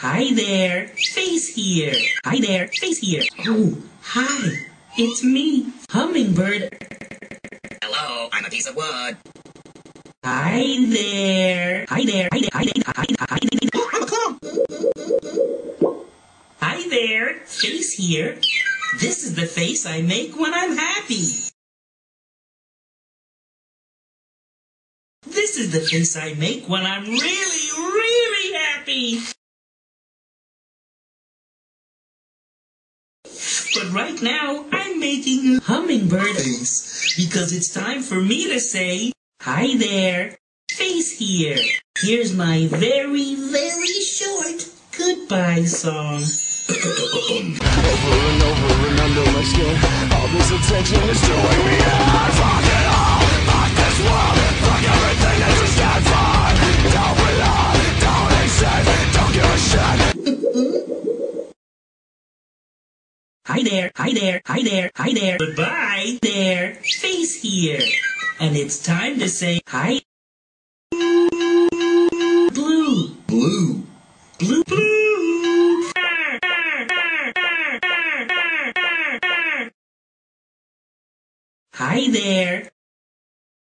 Hi there, face here. Hi there, face here. Oh, hi. It's me, Hummingbird. Hello, I'm a piece of wood. Hi there. Hi there. Hi there. Hi there. Hi there. Hi there. Oh, I'm a clown. Hi there, face here. This is the face I make when I'm happy. This is the face I make when I'm really, really happy. But right now, I'm making hummingbird face because it's time for me to say, Hi there, face here. Here's my very, very short goodbye song. Over and over my skin All this attention is doing me Hi there, hi there, hi there, hi there. Goodbye there, face here. And it's time to say hi. Blue, Blue. blue, blue. Hi there,